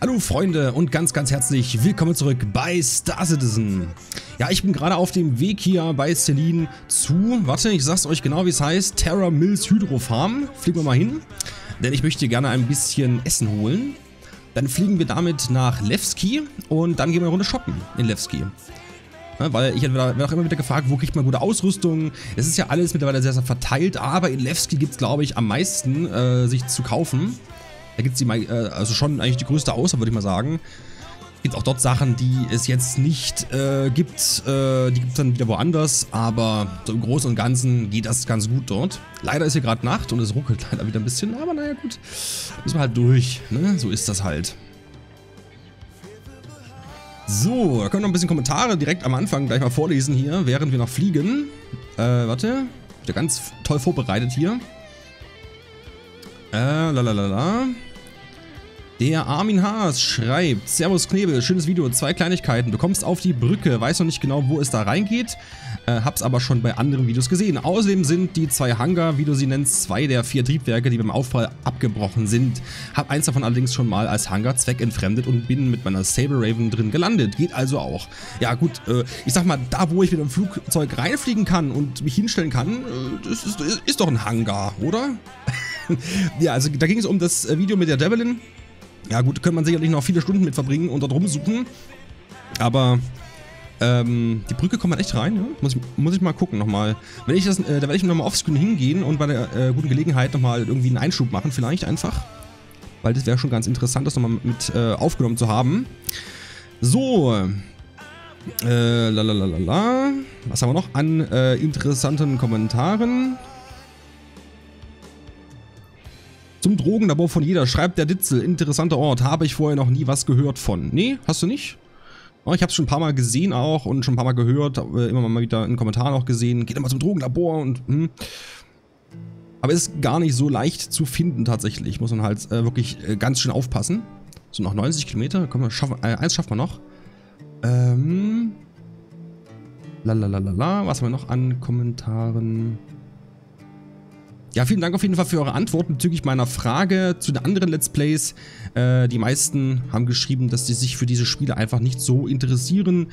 Hallo Freunde und ganz, ganz herzlich willkommen zurück bei Star Citizen. Ja, ich bin gerade auf dem Weg hier bei Celine zu, warte, ich sag's euch genau, wie es heißt, Terra Mills Hydro Farm. Fliegen wir mal hin, denn ich möchte gerne ein bisschen Essen holen. Dann fliegen wir damit nach Levski und dann gehen wir eine Runde shoppen in Levski. Ja, weil ich werde auch immer wieder gefragt, wo kriegt man gute Ausrüstung. Es ist ja alles mittlerweile sehr, sehr verteilt, aber in Levski gibt es, glaube ich, am meisten äh, sich zu kaufen. Da gibt es äh, also schon eigentlich die größte Auswahl, würde ich mal sagen. Gibt auch dort Sachen, die es jetzt nicht äh, gibt. Äh, die gibt es dann wieder woanders. Aber so im Großen und Ganzen geht das ganz gut dort. Leider ist hier gerade Nacht und es ruckelt leider wieder ein bisschen. Aber naja, gut. Müssen wir halt durch. Ne? So ist das halt. So, da können wir noch ein bisschen Kommentare direkt am Anfang gleich mal vorlesen hier, während wir noch fliegen. Äh, warte. Wieder ganz toll vorbereitet hier. Äh, lalalala. Der Armin Haas schreibt, Servus Knebel, schönes Video, zwei Kleinigkeiten. Du kommst auf die Brücke, weiß noch nicht genau, wo es da reingeht, äh, hab's aber schon bei anderen Videos gesehen. Außerdem sind die zwei Hangar, wie du sie nennst, zwei der vier Triebwerke, die beim Aufprall abgebrochen sind. Hab eins davon allerdings schon mal als Hangar zweckentfremdet und bin mit meiner Saber Raven drin gelandet. Geht also auch. Ja gut, äh, ich sag mal, da wo ich mit dem Flugzeug reinfliegen kann und mich hinstellen kann, äh, das ist, ist doch ein Hangar, oder? ja, also da ging es um das Video mit der Devlin. Ja gut, könnte man sicherlich noch viele Stunden mit verbringen und dort rumsuchen. Aber ähm, die Brücke kommt man echt rein, ja? muss, ich, muss ich mal gucken nochmal. Wenn ich das, äh, da werde ich nochmal offscreen hingehen und bei der äh, guten Gelegenheit nochmal irgendwie einen Einschub machen, vielleicht einfach. Weil das wäre schon ganz interessant, das nochmal mit äh, aufgenommen zu haben. So. Äh, lalalala. Was haben wir noch an äh, interessanten Kommentaren? Zum Drogenlabor von jeder, schreibt der Ditzel. Interessanter Ort, habe ich vorher noch nie was gehört von. Nee, hast du nicht? Oh, ich habe es schon ein paar Mal gesehen auch und schon ein paar Mal gehört, äh, immer mal wieder in Kommentaren auch gesehen. Geht immer zum Drogenlabor und... Hm. Aber ist gar nicht so leicht zu finden tatsächlich. Muss man halt äh, wirklich äh, ganz schön aufpassen. So noch 90 Kilometer. Komm, wir schaffen, äh, eins schaffen wir noch. Ähm... Lalalala. Was haben wir noch an Kommentaren? Ja, vielen Dank auf jeden Fall für eure Antworten bezüglich meiner Frage zu den anderen Let's Plays. Äh, die meisten haben geschrieben, dass sie sich für diese Spiele einfach nicht so interessieren.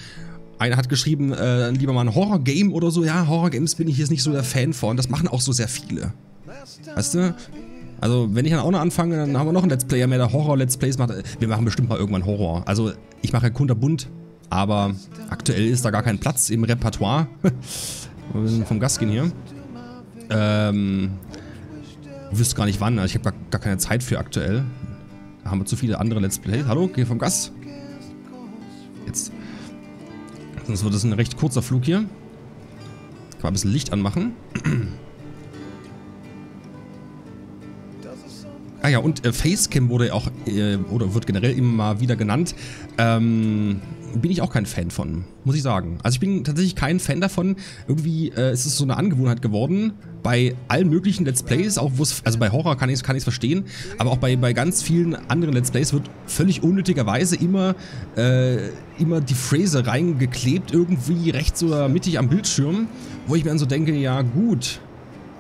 Einer hat geschrieben, äh, lieber mal ein Horror-Game oder so. Ja, Horror-Games bin ich jetzt nicht so der Fan von. Das machen auch so sehr viele. Weißt du? Also, wenn ich dann auch noch anfange, dann haben wir noch einen Let's Player mehr, der Horror-Let's Plays macht. Wir machen bestimmt mal irgendwann Horror. Also, ich mache ja kunterbunt, aber aktuell ist da gar kein Platz im Repertoire. wir sind vom Gast gehen hier. Ähm, wüsste gar nicht wann, also ich habe gar, gar, keine Zeit für aktuell. Da haben wir zu viele andere Let's Play. Hallo, geh vom Gas. Jetzt. Sonst wird das ein recht kurzer Flug hier. Kann man ein bisschen Licht anmachen. Ah ja, und äh, Facecam wurde auch, äh, oder wird generell immer mal wieder genannt. Ähm, bin ich auch kein Fan von, muss ich sagen. Also ich bin tatsächlich kein Fan davon. Irgendwie äh, ist es so eine Angewohnheit geworden, bei allen möglichen Let's Plays, auch wo es, also bei Horror kann ich es kann verstehen, aber auch bei, bei ganz vielen anderen Let's Plays wird völlig unnötigerweise immer, äh, immer die Phrase reingeklebt, irgendwie rechts oder mittig am Bildschirm, wo ich mir dann so denke, ja gut,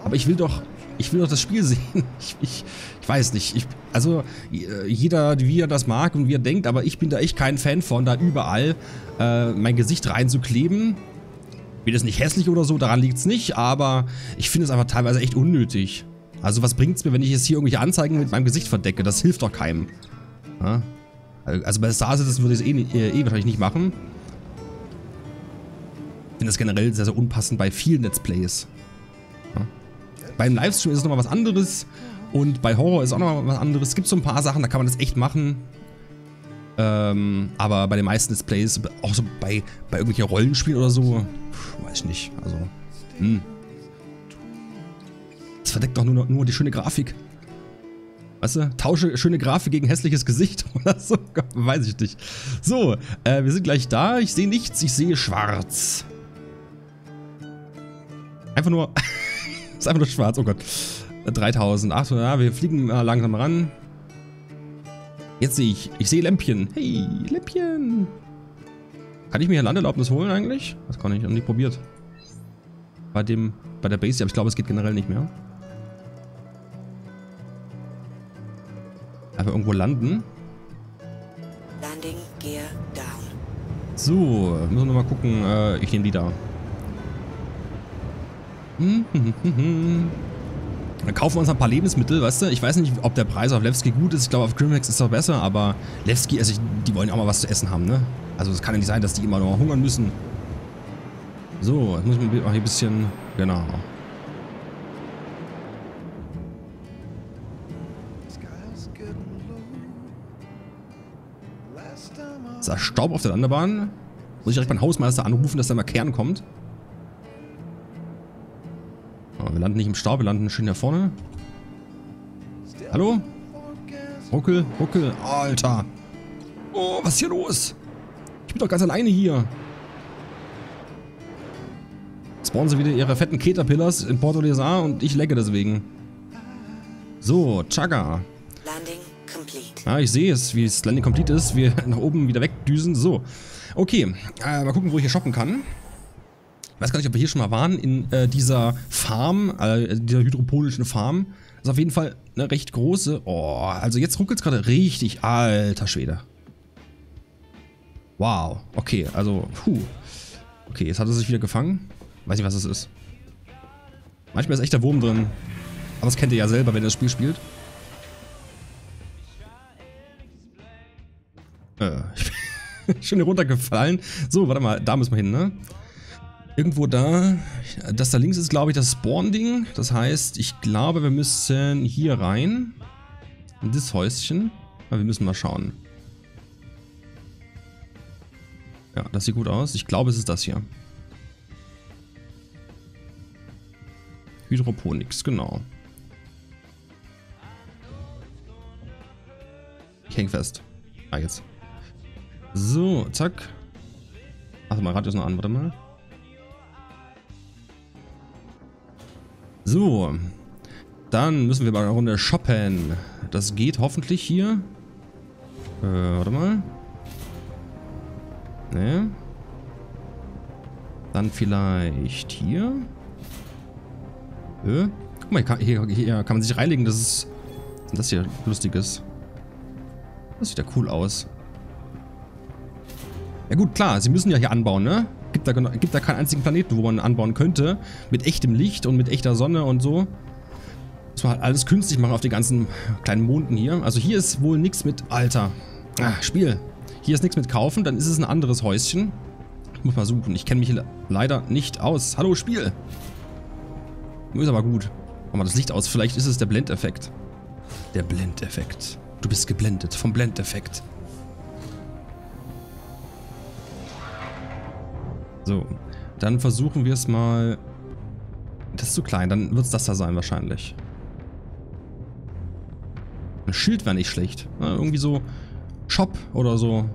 aber ich will doch ich will doch das Spiel sehen. Ich, ich, ich weiß nicht. Ich, also jeder, wie er das mag und wie er denkt, aber ich bin da echt kein Fan von, da überall äh, mein Gesicht reinzukleben. Bin das nicht hässlich oder so, daran liegt es nicht, aber ich finde es einfach teilweise echt unnötig. Also was bringt es mir, wenn ich jetzt hier irgendwelche Anzeigen mit meinem Gesicht verdecke? Das hilft doch keinem. Ja? Also bei Star Citizen würde ich es eh, eh, eh wahrscheinlich nicht machen. Ich finde das generell sehr, sehr unpassend bei vielen Let's Plays. Beim Livestream ist es nochmal was anderes. Und bei Horror ist auch nochmal was anderes. Es gibt so ein paar Sachen, da kann man das echt machen. Ähm, aber bei den meisten Displays, auch so bei, bei irgendwelchen Rollenspielen oder so, weiß ich nicht. Also, hm. Das verdeckt doch nur, nur die schöne Grafik. Weißt du, tausche schöne Grafik gegen hässliches Gesicht oder so. Weiß ich nicht. So, äh, wir sind gleich da. Ich sehe nichts, ich sehe schwarz. Einfach nur... ist einfach nur schwarz, oh Gott. 3800, ja, wir fliegen langsam ran. Jetzt sehe ich, ich sehe Lämpchen. Hey, Lämpchen. Kann ich mir hier Landeerlaubnis holen eigentlich? Das kann ich, noch nicht probiert. Bei dem, bei der Base, aber ich glaube, es geht generell nicht mehr. Einfach irgendwo landen. So, müssen wir mal gucken. Äh, ich nehme die da. Dann kaufen wir uns ein paar Lebensmittel, weißt du? Ich weiß nicht, ob der Preis auf Levski gut ist. Ich glaube, auf Grimhex ist es besser, aber Levski, also ich, die wollen auch mal was zu essen haben, ne? Also es kann ja nicht sein, dass die immer nur hungern müssen. So, jetzt muss ich mal hier ein bisschen... Genau. Ist da Staub auf der Landebahn? Muss ich direkt meinen Hausmeister anrufen, dass der mal Kern kommt? Im Staub, wir landen schön hier vorne. Hallo? Ruckel, ruckel. Alter. Oh, was ist hier los? Ich bin doch ganz alleine hier. Spawnen sie wieder ihre fetten Caterpillars in Porto Lesar und ich lecke deswegen. So, Chaga. Landing complete. Ja, ich sehe es, wie es Landing complete ist. Wir nach oben wieder wegdüsen. So. Okay, äh, mal gucken, wo ich hier shoppen kann. Ich weiß gar nicht, ob wir hier schon mal waren, in äh, dieser Farm, äh, dieser hydroponischen Farm. Das ist auf jeden Fall eine recht große. Oh, also jetzt ruckelt es gerade richtig. Alter Schwede. Wow. Okay, also, puh. Okay, jetzt hat er sich wieder gefangen. Weiß nicht, was es ist. Manchmal ist echt der Wurm drin. Aber das kennt ihr ja selber, wenn ihr das Spiel spielt. Äh, ich bin schon hier runtergefallen. So, warte mal, da müssen wir hin, ne? Irgendwo da. Das da links ist, glaube ich, das Spawn-Ding. Das heißt, ich glaube, wir müssen hier rein. In das Häuschen. Aber wir müssen mal schauen. Ja, das sieht gut aus. Ich glaube, es ist das hier. Hydroponics, genau. Ich häng fest. Ah, jetzt. So, zack. Ach, mal Radio ist noch an, warte mal. So. Dann müssen wir mal eine Runde shoppen. Das geht hoffentlich hier. Äh, warte mal. Ne. Dann vielleicht hier. Äh? Guck mal, hier kann, hier, hier kann man sich reinlegen, dass es das hier lustig ist. Das sieht ja cool aus. Ja gut, klar, sie müssen ja hier anbauen, ne? Gibt da, gibt da keinen einzigen Planeten, wo man anbauen könnte. Mit echtem Licht und mit echter Sonne und so. Muss man halt alles künstlich machen auf die ganzen kleinen Monden hier. Also hier ist wohl nichts mit... Alter. Ah, Spiel. Hier ist nichts mit kaufen, dann ist es ein anderes Häuschen. Muss mal suchen. Ich kenne mich leider nicht aus. Hallo, Spiel. Ist aber gut. Mach mal das Licht aus. Vielleicht ist es der Blendeffekt. Der Blendeffekt. Du bist geblendet vom Blendeffekt. So. Dann versuchen wir es mal... Das ist zu klein. Dann wird es das da sein wahrscheinlich. Ein Schild wäre nicht schlecht. Ja, irgendwie so Shop oder so.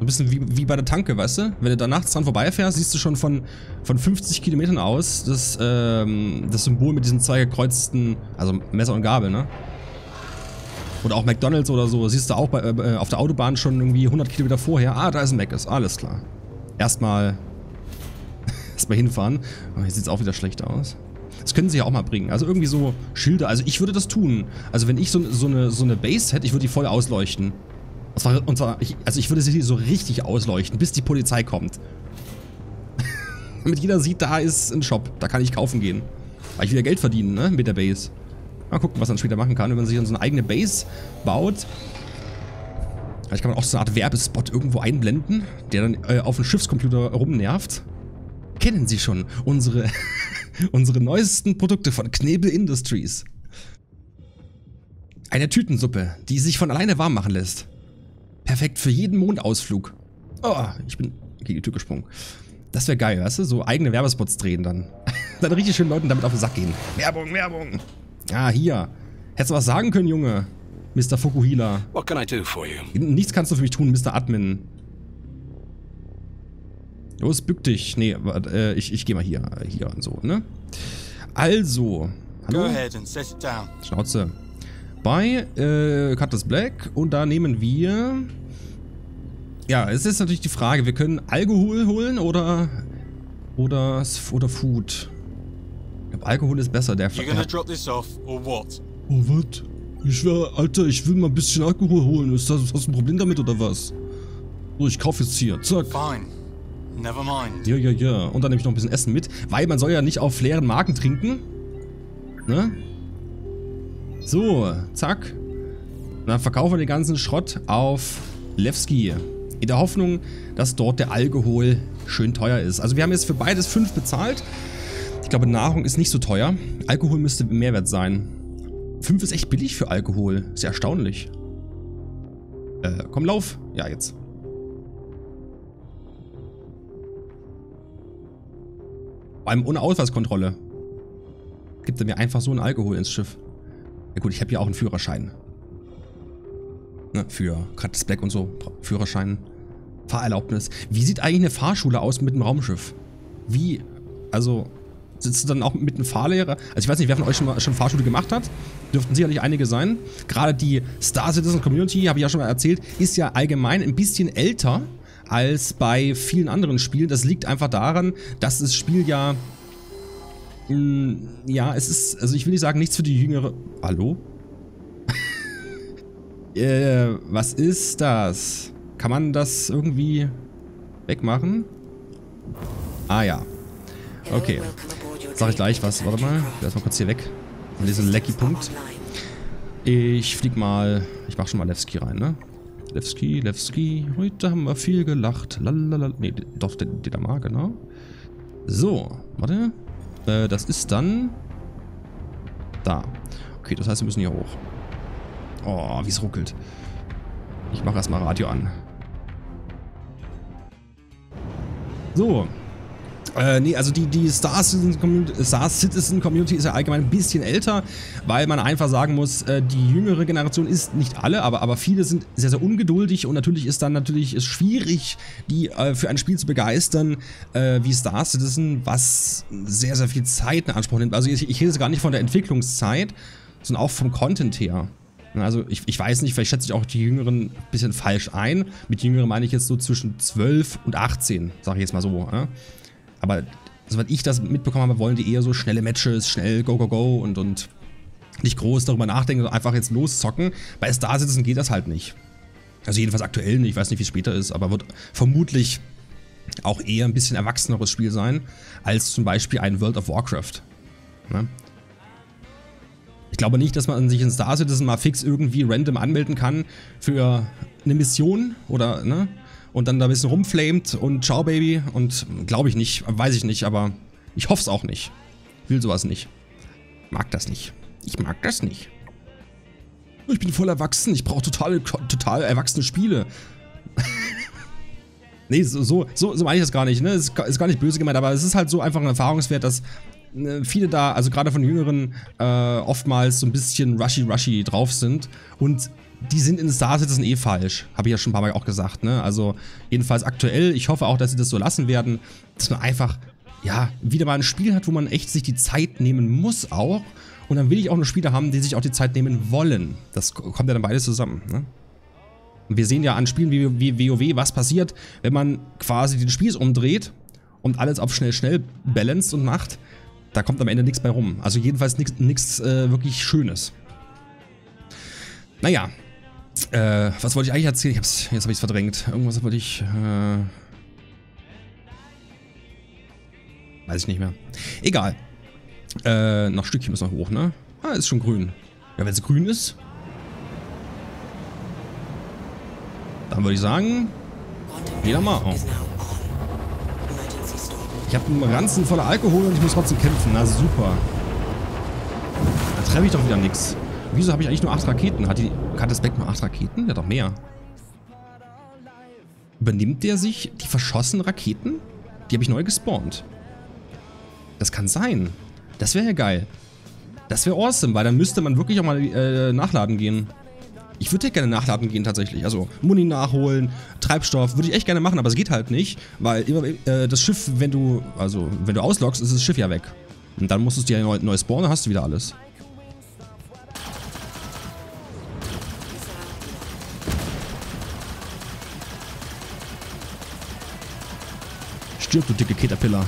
Ein bisschen wie, wie bei der Tanke, weißt du? Wenn du da nachts dran vorbeifährst, siehst du schon von, von 50 Kilometern aus das, ähm, das Symbol mit diesen zwei gekreuzten, also Messer und Gabel, ne? Oder auch McDonalds oder so, siehst du auch bei, äh, auf der Autobahn schon irgendwie 100 Kilometer vorher. Ah, da ist ein Mc's, alles klar. Erstmal erstmal hinfahren. Aber hier sieht es auch wieder schlecht aus. Das können sie ja auch mal bringen. Also irgendwie so Schilder. Also ich würde das tun. Also wenn ich so, so, eine, so eine Base hätte, ich würde die voll ausleuchten. Und zwar, und zwar ich, also ich würde sie so richtig ausleuchten, bis die Polizei kommt. Damit jeder sieht, da ist ein Shop. Da kann ich kaufen gehen. Weil ich wieder Geld verdienen, ne? Mit der Base. Mal gucken, was man später machen kann, wenn man sich dann so eine eigene Base baut. Vielleicht kann man auch so eine Art Werbespot irgendwo einblenden, der dann äh, auf dem Schiffscomputer rumnervt. Kennen Sie schon unsere, unsere neuesten Produkte von Knebel Industries? Eine Tütensuppe, die sich von alleine warm machen lässt. Perfekt für jeden Mondausflug. Oh, ich bin gegen die Tür gesprungen. Das wäre geil, weißt du? So eigene Werbespots drehen dann. dann richtig schön Leuten damit auf den Sack gehen. Werbung, Werbung. Ah, hier. Hättest du was sagen können, Junge? Mr. Fukuhila. What can I do for you? Nichts kannst du für mich tun, Mr. Admin. Los, bück dich. Nee, äh, ich, ich geh mal hier, hier und so, ne? Also. Hallo? Go ahead and set it down. Schnauze. Bei äh, Cutlass Black und da nehmen wir ja, es ist natürlich die Frage, wir können Alkohol holen oder oder oder Food. Ich glaube, Alkohol ist besser. Der you gonna drop this off or what? Oh, was? Ich will, Alter, ich will mal ein bisschen Alkohol holen. Ist das, hast du ein Problem damit oder was? So, ich kaufe jetzt hier. Zack. Fine. Never mind. Ja, ja, ja. Und dann nehme ich noch ein bisschen Essen mit. Weil man soll ja nicht auf leeren Marken trinken. Ne? So, zack. Und dann verkaufen wir den ganzen Schrott auf Levski. In der Hoffnung, dass dort der Alkohol schön teuer ist. Also wir haben jetzt für beides 5 bezahlt. Ich glaube, Nahrung ist nicht so teuer. Alkohol müsste Mehrwert sein. 5 ist echt billig für Alkohol. Sehr erstaunlich. Äh, komm, lauf. Ja, jetzt. Vor allem ohne Ausweiskontrolle. Gibt er mir einfach so einen Alkohol ins Schiff. Ja gut, ich habe ja auch einen Führerschein. Ne, für das Black und so. Führerschein. Fahrerlaubnis. Wie sieht eigentlich eine Fahrschule aus mit einem Raumschiff? Wie? Also, sitzt du dann auch mit einem Fahrlehrer? Also ich weiß nicht, wer von euch schon, mal, schon Fahrschule gemacht hat. Dürften sicherlich einige sein. Gerade die Star Citizen Community, habe ich ja schon mal erzählt, ist ja allgemein ein bisschen älter als bei vielen anderen Spielen. Das liegt einfach daran, dass das Spiel ja... Mh, mm, ja, es ist... Also ich will nicht sagen, nichts für die jüngere... Hallo? äh, was ist das? Kann man das irgendwie wegmachen? Ah ja. Okay. Sag ich gleich was. Warte mal. Erstmal kurz hier weg. Von diesem Lecky-Punkt. Ich flieg mal... Ich mach schon mal Levski rein, ne? Levski, Levski. Heute haben wir viel gelacht. Lalalala. Nee, doch, den, den da mal, genau. So, warte. Äh, das ist dann... Da. Okay, das heißt, wir müssen hier hoch. Oh, wie es ruckelt. Ich mache erstmal Radio an. So. Äh, nee, also die, die Star, Citizen Community, Star Citizen Community ist ja allgemein ein bisschen älter, weil man einfach sagen muss, äh, die jüngere Generation ist nicht alle, aber, aber viele sind sehr, sehr ungeduldig und natürlich ist dann natürlich ist schwierig, die äh, für ein Spiel zu begeistern äh, wie Star Citizen, was sehr, sehr viel Zeit in Anspruch nimmt. Also ich, ich rede jetzt gar nicht von der Entwicklungszeit, sondern auch vom Content her. Also ich, ich weiß nicht, vielleicht schätze ich auch die Jüngeren ein bisschen falsch ein. Mit Jüngeren meine ich jetzt so zwischen 12 und 18, sage ich jetzt mal so. Ja? Aber soweit ich das mitbekommen habe, wollen die eher so schnelle Matches, schnell go, go, go und, und nicht groß darüber nachdenken, sondern einfach jetzt loszocken. Bei Star Citizen geht das halt nicht. Also jedenfalls aktuell nicht, ich weiß nicht, wie es später ist, aber wird vermutlich auch eher ein bisschen erwachseneres Spiel sein, als zum Beispiel ein World of Warcraft. Ne? Ich glaube nicht, dass man sich in Star Citizen mal fix irgendwie random anmelden kann für eine Mission oder, ne? Und dann da ein bisschen rumflamet und ciao Baby und glaube ich nicht, weiß ich nicht, aber ich hoffe es auch nicht. Will sowas nicht. Mag das nicht. Ich mag das nicht. Ich bin voll erwachsen, ich brauche total, total erwachsene Spiele. nee, so, so, so, meine ich das gar nicht, ne? Ist, ist gar nicht böse gemeint, aber es ist halt so einfach ein Erfahrungswert, dass Ne, viele da, also gerade von Jüngeren, äh, oftmals so ein bisschen rushy-rushy drauf sind. Und die sind in Star Citizen eh falsch. Habe ich ja schon ein paar Mal auch gesagt, ne? Also jedenfalls aktuell. Ich hoffe auch, dass sie das so lassen werden, dass man einfach, ja, wieder mal ein Spiel hat, wo man echt sich die Zeit nehmen muss auch. Und dann will ich auch nur Spiele haben, die sich auch die Zeit nehmen wollen. Das kommt ja dann beides zusammen, ne? Und wir sehen ja an Spielen wie, wie WoW, was passiert, wenn man quasi den Spieß umdreht und alles auf schnell schnell balanced und macht da kommt am Ende nichts bei rum. Also jedenfalls nichts äh, wirklich Schönes. Naja. Äh, was wollte ich eigentlich erzählen? Ich hab's, jetzt habe ich es verdrängt. Irgendwas wollte ich... Äh, weiß ich nicht mehr. Egal. Äh, noch ein Stückchen müssen wir hoch, ne? Ah, ist schon grün. Ja, wenn es grün ist... Dann würde ich sagen... Wieder mal. Ich habe einen Ranzen voller Alkohol und ich muss trotzdem kämpfen. Na super. Da treffe ich doch wieder nichts. Wieso habe ich eigentlich nur 8 Raketen? Hat, die, hat das Beck nur 8 Raketen? Ja, doch mehr. Übernimmt der sich die verschossenen Raketen? Die habe ich neu gespawnt. Das kann sein. Das wäre ja geil. Das wäre awesome, weil dann müsste man wirklich auch mal äh, nachladen gehen. Ich würde ja gerne nachladen gehen tatsächlich. Also Muni nachholen, Treibstoff, würde ich echt gerne machen, aber es geht halt nicht, weil immer, äh, das Schiff, wenn du, also wenn du ausloggst, ist das Schiff ja weg. Und dann musst du dir neu, neu spawnen, hast du wieder alles. Stirb, du dicke Caterpillar.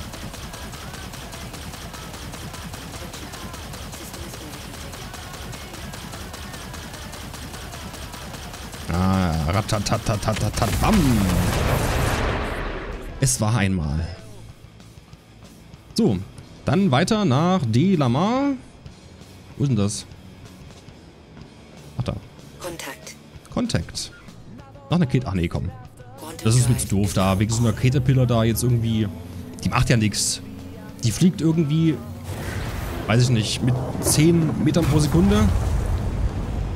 Ah, Ratatatatatata, bam. Es war einmal. So, dann weiter nach De Lamar. Wo ist denn das? Ach da. Kontakt. Contact. Noch eine Kate. Ach nee, komm. Das ist mir zu doof da. Wegen so einer Caterpillar da jetzt irgendwie. Die macht ja nichts. Die fliegt irgendwie. Weiß ich nicht. Mit 10 Metern pro Sekunde.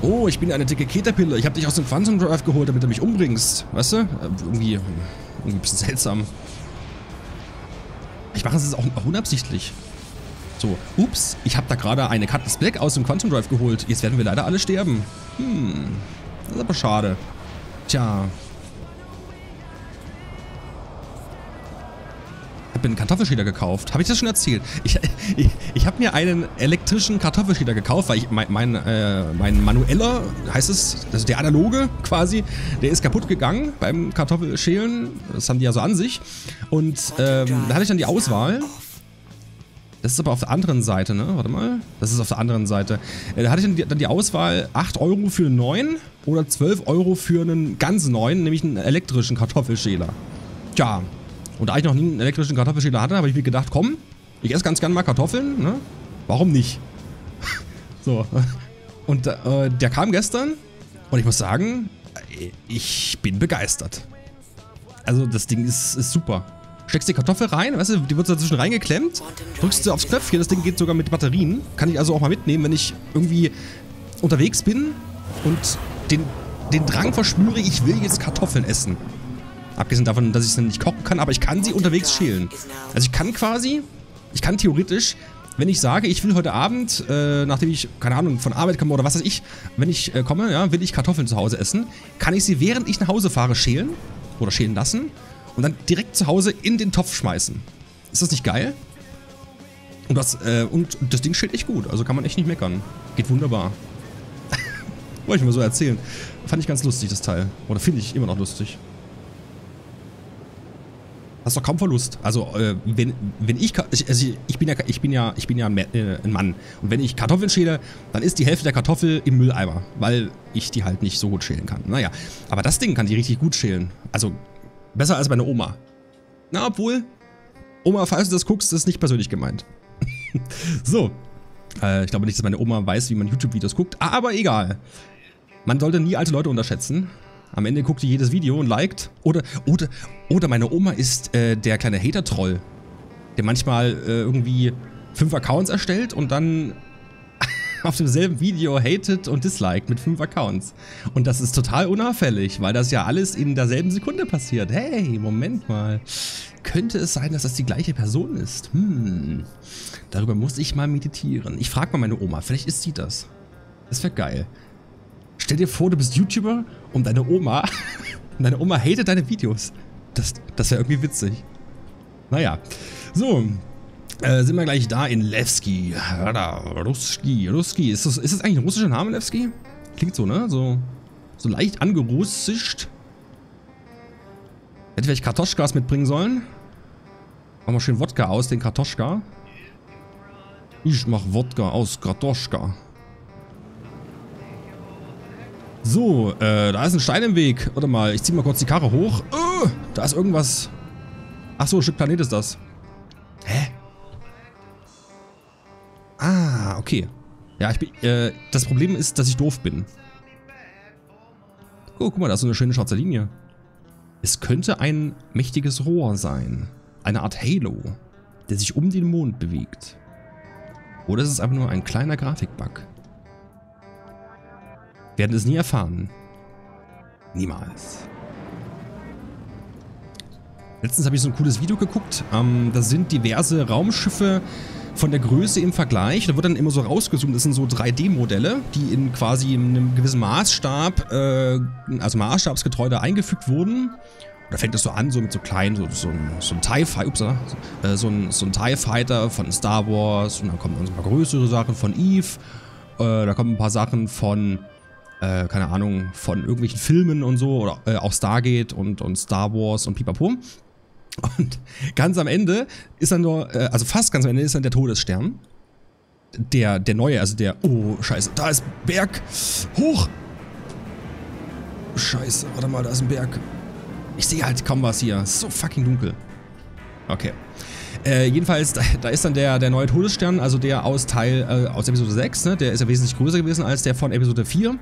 Oh, ich bin eine dicke Caterpillar. Ich habe dich aus dem Phantom Drive geholt, damit du mich umbringst. Weißt du? Äh, Irgendwie, irgendwie ein bisschen seltsam. Ich mache es auch auch unabsichtlich. So, ups, ich habe da gerade eine Cutlass Black aus dem Quantum Drive geholt. Jetzt werden wir leider alle sterben. Hm, das ist aber schade. Tja. Habe einen Kartoffelschäler gekauft. Habe ich das schon erzählt? Ich, ich, ich habe mir einen elektrischen Kartoffelschäler gekauft, weil ich mein, mein, äh, mein manueller, heißt es, also der analoge quasi, der ist kaputt gegangen beim Kartoffelschälen. Das haben die ja so an sich. Und ähm, da hatte ich dann die Auswahl. Das ist aber auf der anderen Seite, ne? Warte mal. Das ist auf der anderen Seite. Äh, Da hatte ich dann die, dann die Auswahl 8 Euro für einen neuen oder 12 Euro für einen ganz neuen, nämlich einen elektrischen Kartoffelschäler. Tja. Und da ich noch nie einen elektrischen Kartoffelschäler hatte, habe ich mir gedacht, komm, ich esse ganz gern mal Kartoffeln, ne? Warum nicht? so. Und äh, der kam gestern und ich muss sagen, ich bin begeistert. Also das Ding ist, ist super. Steckst die Kartoffel rein, weißt du, die wird dazwischen reingeklemmt, drückst du aufs Knöpfchen, das Ding geht sogar mit Batterien. Kann ich also auch mal mitnehmen, wenn ich irgendwie unterwegs bin und den, den Drang verspüre, ich will jetzt Kartoffeln essen. Abgesehen davon, dass ich sie nicht kochen kann, aber ich kann sie unterwegs schälen. Also ich kann quasi, ich kann theoretisch, wenn ich sage, ich will heute Abend, äh, nachdem ich, keine Ahnung, von Arbeit komme oder was weiß ich, wenn ich äh, komme, ja, will ich Kartoffeln zu Hause essen, kann ich sie, während ich nach Hause fahre, schälen oder schälen lassen und dann direkt zu Hause in den Topf schmeißen. Ist das nicht geil? Und das, äh, und das Ding schält echt gut, also kann man echt nicht meckern. Geht wunderbar. Wollte ich mal so erzählen. Fand ich ganz lustig, das Teil. Oder finde ich immer noch lustig. Hast doch kaum Verlust. Also, äh, wenn, wenn ich, also ich bin ja, ich bin ja, ich bin ja ein, Ma- ein Mann. Und wenn ich Kartoffeln schäle, dann ist die Hälfte der Kartoffel im Mülleimer, weil ich die halt nicht so gut schälen kann. Naja, aber das Ding kann die richtig gut schälen. Also, besser als meine Oma. Na, obwohl, Oma, falls du das guckst, ist nicht persönlich gemeint. so. Äh, ich glaube nicht, dass meine Oma weiß, wie man YouTube-Videos guckt, aber egal. Man sollte nie alte Leute unterschätzen. Am Ende guckt die jedes Video und liked. Oder, oder, oder meine Oma ist äh, der kleine Hater-Troll, der manchmal äh, irgendwie fünf Accounts erstellt und dann auf demselben Video hatet und disliked mit fünf Accounts. Und das ist total unauffällig, weil das ja alles in derselben Sekunde passiert. Hey, Moment mal. Könnte es sein, dass das die gleiche Person ist? Hm. Darüber muss ich mal meditieren. Ich frage mal meine Oma, vielleicht ist sie das. Das wäre geil. Stell dir vor, du bist YouTuber und deine Oma, und deine Oma hatet deine Videos. Das, das wäre irgendwie witzig. Naja. So. Äh, sind wir gleich da in Levski. Ruski. Ruski. Ist das, ist das eigentlich ein russischer Name, Levski? Klingt so, ne? So, so leicht angerussischt. Hätte vielleicht Kartoschkas mitbringen sollen. Mach mal schön Wodka aus, den Kartoschka. Ich mach Wodka aus Kartoschka. So, äh, da ist ein Stein im Weg. Warte mal, ich zieh mal kurz die Karre hoch. Oh, da ist irgendwas. Ach so, ein Stück Planet ist das. Hä? Ah, okay. Ja, ich bin, äh, das Problem ist, dass ich doof bin. Oh, guck mal, da ist so eine schöne schwarze Linie. Es könnte ein mächtiges Rohr sein. Eine Art Halo, der sich um den Mond bewegt. Oder ist es einfach nur ein kleiner Grafikbug? Werden es nie erfahren. Niemals. Letztens habe ich so ein cooles Video geguckt. Ähm, da sind diverse Raumschiffe von der Größe im Vergleich. Da wird dann immer so rausgezoomt. Das sind so 3D-Modelle, die in quasi in einem gewissen Maßstab, äh, also maßstabsgetreu da eingefügt wurden. Da fängt es so an, so mit so kleinen, so, so, ein, so ein TIE Fighter, ups, äh, so, ein, so ein TIE Fighter von Star Wars. Und dann kommen dann so ein paar größere Sachen von Eve. Äh, da kommen ein paar Sachen von äh, keine Ahnung, von irgendwelchen Filmen und so, oder äh, auch Stargate und, und Star Wars und pipapo. Und ganz am Ende ist dann nur, äh, also fast ganz am Ende ist dann der Todesstern. Der, der neue, also der, oh, scheiße, da ist Berg, hoch. Scheiße, warte mal, da ist ein Berg. Ich sehe halt kaum was hier. so fucking dunkel. Okay. Äh, jedenfalls, da, ist dann der, der neue Todesstern, also der aus Teil, äh, aus Episode 6, ne? Der ist ja wesentlich größer gewesen als der von Episode 4.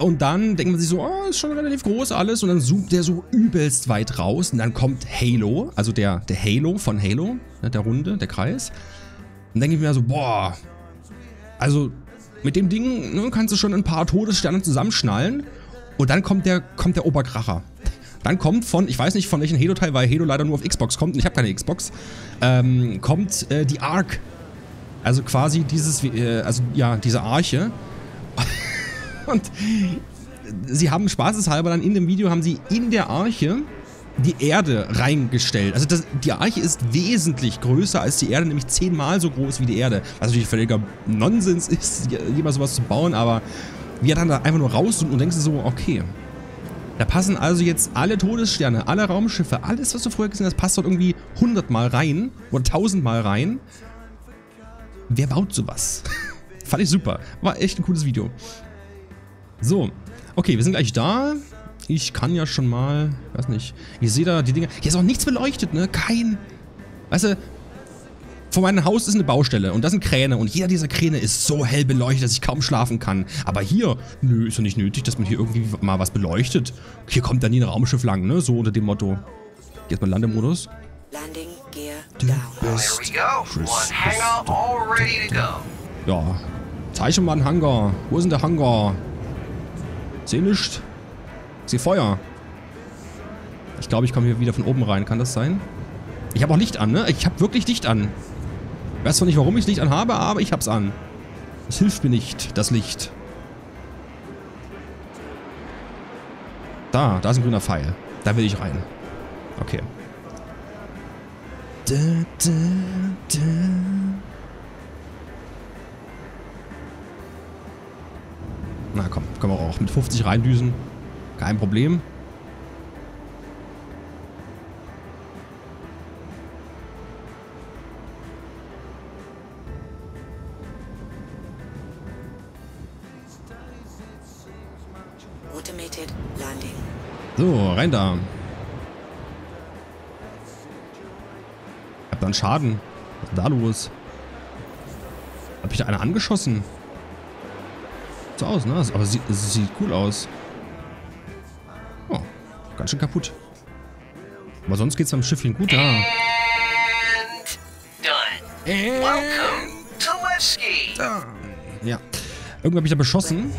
Und dann denkt man sich so, oh, ist schon relativ groß alles. Und dann zoomt der so übelst weit raus. Und dann kommt Halo, also der, der Halo von Halo, ne? der Runde, der Kreis. Und denke ich mir so, boah, also mit dem Ding ne, kannst du schon ein paar Todessterne zusammenschnallen. Und dann kommt der, kommt der Oberkracher. Dann kommt von, ich weiß nicht von welchem Halo-Teil, weil Halo leider nur auf Xbox kommt und ich habe keine Xbox, ähm, kommt äh, die Ark. Also quasi dieses, äh, also ja, diese Arche. und sie haben spaßeshalber dann in dem Video, haben sie in der Arche die Erde reingestellt. Also das, die Arche ist wesentlich größer als die Erde, nämlich zehnmal so groß wie die Erde. Was natürlich völliger Nonsens ist, jemals sowas zu bauen, aber wir dann da einfach nur raus und denkst so, okay. Da passen also jetzt alle Todessterne, alle Raumschiffe, alles, was du vorher gesehen hast, passt dort irgendwie 100 Mal rein oder 1000 Mal rein. Wer baut sowas? Fand ich super. War echt ein cooles Video. So, okay, wir sind gleich da. Ich kann ja schon mal, weiß nicht, ich sehe da die Dinge. Hier ist auch nichts beleuchtet, ne? Kein, weißt du, vor meinem Haus ist eine Baustelle und da sind Kräne und jeder dieser Kräne ist so hell beleuchtet, dass ich kaum schlafen kann. Aber hier, nö, ist ja nicht nötig, dass man hier irgendwie mal was beleuchtet. Hier kommt dann nie ein Raumschiff lang, ne? So unter dem Motto. Jetzt mal Landemodus. Landing Gear du bist Chris, Ja. Zeichen mal einen Hangar. Wo ist denn der Hangar? Seh nicht. Seh Feuer. Ich glaube, ich komme hier wieder von oben rein. Kann das sein? Ich habe auch Licht an, ne? Ich habe wirklich Licht an. Ich weiß zwar nicht, warum ich Licht an habe, aber ich hab's an. Es hilft mir nicht, das Licht. Da, da ist ein grüner Pfeil. Da will ich rein. Okay. Da, da, da. Na komm, können wir auch mit 50 reindüsen. Kein Problem. So, rein da. Ich hab da einen Schaden. Was ist denn da los? Hab ich da einer angeschossen? So aus, ne? Aber sie, es sieht cool aus. Oh, ganz schön kaputt. Aber sonst geht's beim Schiffchen gut, ja. Ja. Irgendwann habe ich da beschossen.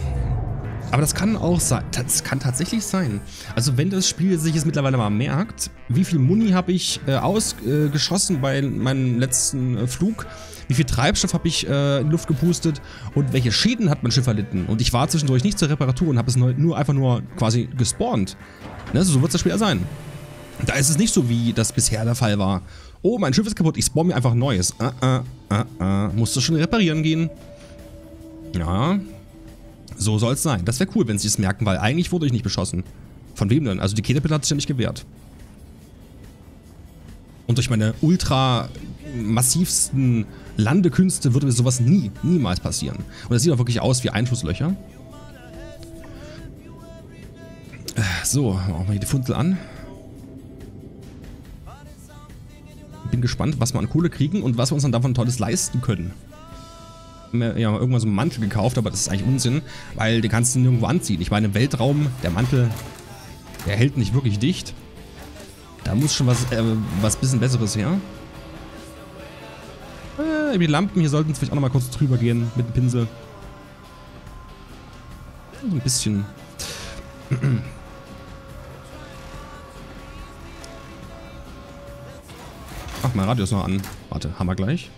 Aber das kann auch sein. Das kann tatsächlich sein. Also wenn das Spiel sich jetzt mittlerweile mal merkt, wie viel Muni habe ich äh, ausgeschossen äh, bei meinem letzten äh, Flug, wie viel Treibstoff habe ich äh, in Luft gepustet und welche Schäden hat mein Schiff erlitten. Und ich war zwischendurch nicht zur Reparatur und habe es nur, einfach nur quasi gespawnt. Ne? So wird das Spiel ja sein. Da ist es nicht so, wie das bisher der Fall war. Oh, mein Schiff ist kaputt, ich spawn mir einfach neues. Ah, ah, ah, ah. Musst du schon reparieren gehen. Ja, so soll es sein. Das wäre cool, wenn sie es merken, weil eigentlich wurde ich nicht beschossen. Von wem denn? Also die Caterpillar hat sich ja nicht gewehrt. Und durch meine ultra massivsten Landekünste würde mir sowas nie, niemals passieren. Und das sieht auch wirklich aus wie Einschusslöcher. So, machen wir hier die Fundel an. Bin gespannt, was wir an Kohle kriegen und was wir uns dann davon Tolles leisten können mir ja irgendwann so einen Mantel gekauft, aber das ist eigentlich Unsinn, weil den kannst du nirgendwo anziehen. Ich meine, im Weltraum, der Mantel, der hält nicht wirklich dicht. Da muss schon was, äh, was bisschen Besseres her. Äh, die Lampen hier sollten vielleicht auch nochmal kurz drüber gehen mit dem Pinsel. So ein bisschen. Ach, mein Radio ist noch an. Warte, haben wir gleich.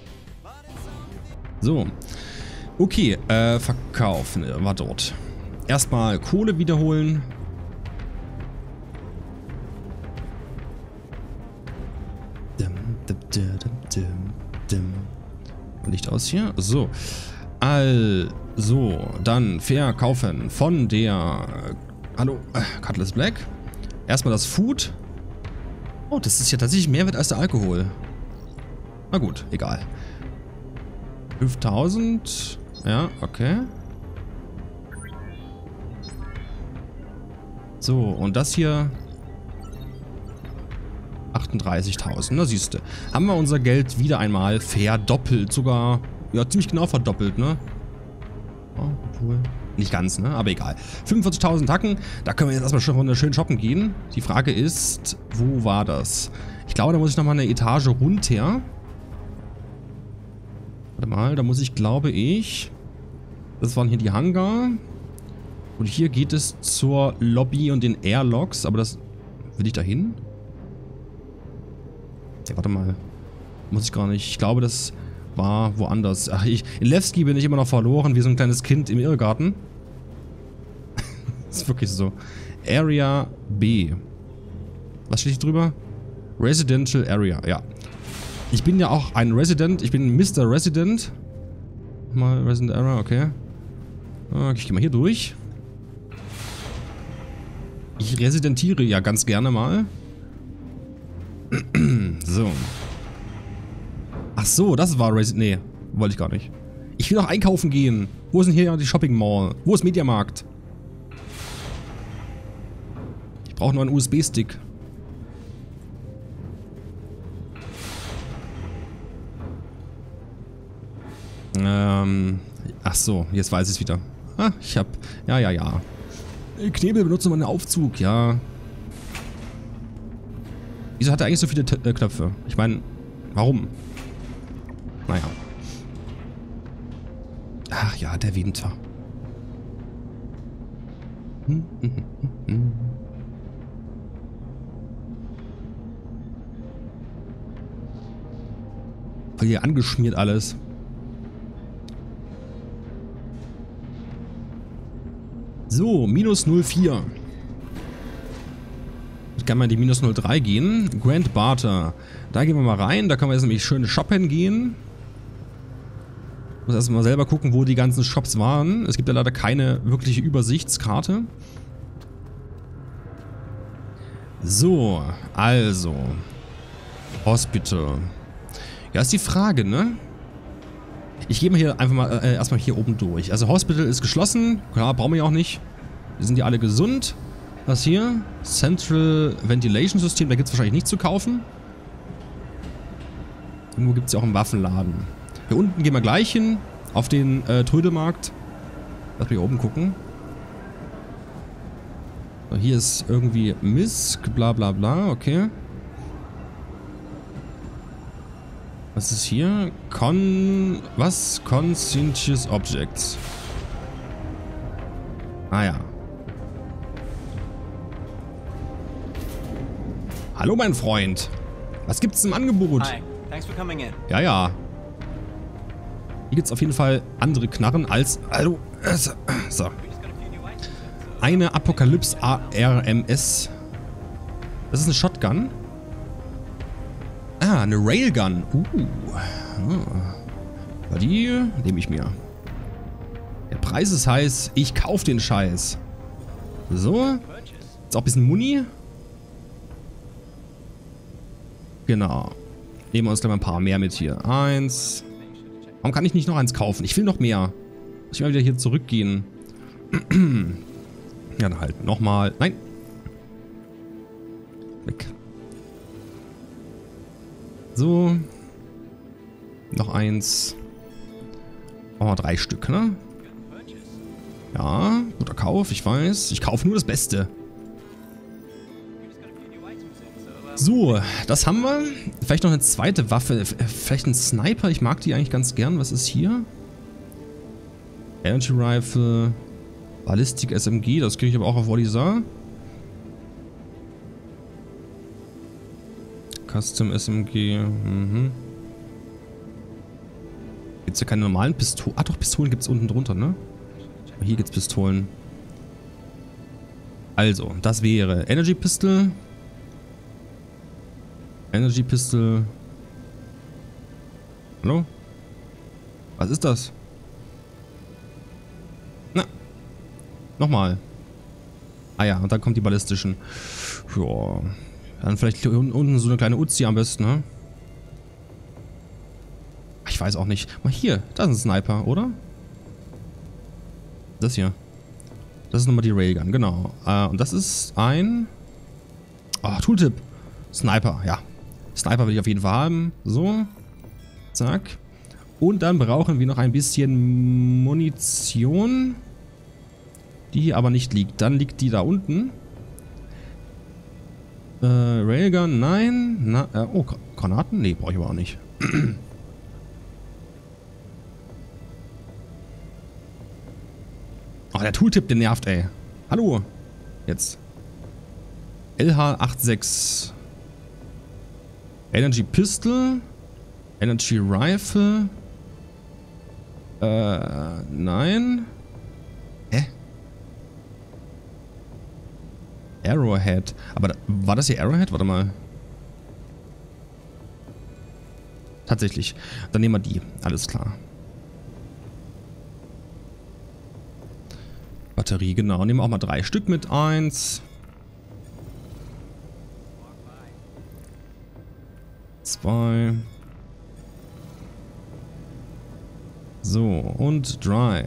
So. Okay, äh, verkaufen. War dort. Erstmal Kohle wiederholen. Licht aus hier. So. Also, dann verkaufen von der... Hallo, äh, Cutlass Black. Erstmal das Food. Oh, das ist ja tatsächlich mehr wert als der Alkohol. Na gut, egal. 5000. Ja, okay. So, und das hier 38.000, na siehst du. Haben wir unser Geld wieder einmal verdoppelt, sogar, ja, ziemlich genau verdoppelt, ne? Oh, obwohl, nicht ganz, ne? Aber egal. 45.000 Tacken, da können wir jetzt erstmal schon schön shoppen gehen. Die Frage ist, wo war das? Ich glaube, da muss ich nochmal eine Etage runter. Warte mal, da muss ich, glaube ich... Das waren hier die Hangar. Und hier geht es zur Lobby und den Airlocks. Aber das... Will ich da hin? Ja, warte mal. Muss ich gar nicht. Ich glaube, das war woanders. Ach, ich, in Levski bin ich immer noch verloren, wie so ein kleines Kind im Irrgarten. das ist wirklich so. Area B. Was steht hier drüber? Residential Area, ja. Ich bin ja auch ein Resident. Ich bin Mr. Resident. Mal Resident Area, okay. Okay. Ich gehe mal hier durch. Ich residentiere ja ganz gerne mal. so. Ach so, das war Resident... Nee, wollte ich gar nicht. Ich will noch einkaufen gehen. Wo ist denn hier die Shopping Mall? Wo ist Mediamarkt? Ich brauche nur einen USB-Stick. Ähm, ach so, jetzt weiß ich es wieder. Ah, ich hab, ja, ja, ja. Knebel benutzt mal einen Aufzug, ja. Wieso hat er eigentlich so viele T äh, Knöpfe? Ich meine, warum? Naja. Ach ja, der Winter. Hm, hm, hm, Voll hier angeschmiert alles. So, minus 04. Jetzt kann man die minus 03 gehen. Grand Barter. Da gehen wir mal rein. Da können wir jetzt nämlich schön shoppen gehen. Muss erstmal selber gucken, wo die ganzen Shops waren. Es gibt ja leider keine wirkliche Übersichtskarte. So, also. Hospital. Ja, ist die Frage, ne? Ich gehe mal hier einfach mal äh, erstmal hier oben durch. Also Hospital ist geschlossen. Klar, brauchen wir ja auch nicht. Wir sind ja alle gesund. Was hier? Central Ventilation System. Da gibt es wahrscheinlich nichts zu kaufen. Irgendwo gibt es ja auch einen Waffenladen. Hier unten gehen wir gleich hin. Auf den äh, Trödelmarkt. Lass mich oben gucken. So, hier ist irgendwie Misk, bla bla bla. Okay. Was ist hier? Con... Was? Conscientious Objects. Ah ja. Hallo mein Freund. Was gibt's im Angebot? Hi. Thanks for coming in. Ja, ja. Hier gibt's auf jeden Fall andere Knarren als... Hallo. So. Eine Apokalypse ARMS. Das ist eine Shotgun. Ah, eine Railgun. Uh. Ah. Die nehme ich mir. Der Preis ist heiß. Ich kaufe den Scheiß. So. Jetzt auch ein bisschen Muni. Genau. Nehmen wir uns gleich mal ein paar mehr mit hier. Eins. Warum kann ich nicht noch eins kaufen? Ich will noch mehr. Muss ich mal wieder hier zurückgehen. ja, dann halt. Nochmal. Nein. Weg. So. Noch eins. Oh, drei Stück, ne? Ja, guter Kauf, ich weiß. Ich kaufe nur das Beste. So, das haben wir. Vielleicht noch eine zweite Waffe. Vielleicht ein Sniper. Ich mag die eigentlich ganz gern. Was ist hier? Energy Rifle. Ballistik SMG. Das kriege ich aber auch auf Wadisar. Custom SMG. Mhm. Gibt es ja keine normalen Pistolen? Ah doch, Pistolen gibt es unten drunter, ne? Hier gibt es Pistolen. Also, das wäre Energy Pistol. Energy Pistol. Hallo? Was ist das? Na. Nochmal. Ah ja, und dann kommt die ballistischen. Ja. Dann vielleicht unten so eine kleine Uzi am besten, ne? Ich weiß auch nicht. Mal hier, da ist ein Sniper, oder? Das hier. Das Das ist nochmal die Railgun, genau. Äh, und das ist ein... Oh, Tooltip. Sniper, ja. Sniper will ich auf jeden Fall haben. So. Zack. Und dann brauchen wir noch ein bisschen Munition. Die hier aber nicht liegt. Dann liegt die da unten. Äh, Railgun, nein. Na, äh, oh, Granaten? Nee, brauche ich aber auch nicht. Oh, der Tooltip, der nervt, ey. Hallo. Jetzt. LH86. Energy Pistol. Energy Rifle. Äh, nein. Arrowhead. Aber da, war das hier Arrowhead? Warte mal. Tatsächlich. Dann nehmen wir die. Alles klar. Batterie, genau. Nehmen wir auch mal drei Stück mit. Eins. Zwei. So, und Dry.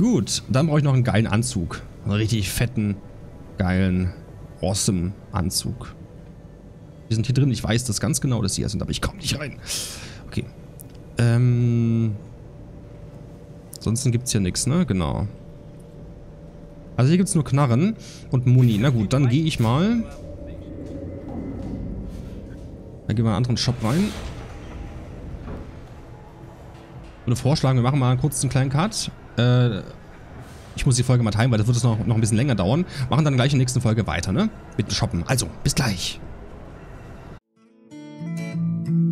Gut, dann brauche ich noch einen geilen Anzug. Einen richtig fetten, geilen, awesome Anzug. Die sind hier drin. Ich weiß das ganz genau, dass sie hier sind, aber ich komme nicht rein. Okay. Ähm... Ansonsten gibt es hier nichts, ne? Genau. Also hier gibt es nur Knarren und Muni. Na gut, dann gehe ich mal. Dann gehen wir in einen anderen Shop rein. Würde vorschlagen, wir machen mal kurz einen kleinen Cut. Äh, ich muss die Folge mal teilen, weil das wird es noch, noch ein bisschen länger dauern. Machen dann gleich in der nächsten Folge weiter, ne? Mit dem Shoppen. Also, bis gleich.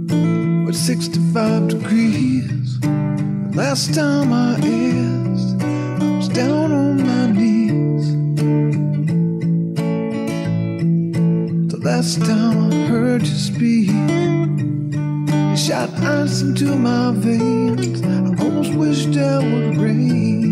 65 degrees Last time I asked, I was down on my knees. The last time I heard you speak, shot ice into my veins. I almost wished I would rain.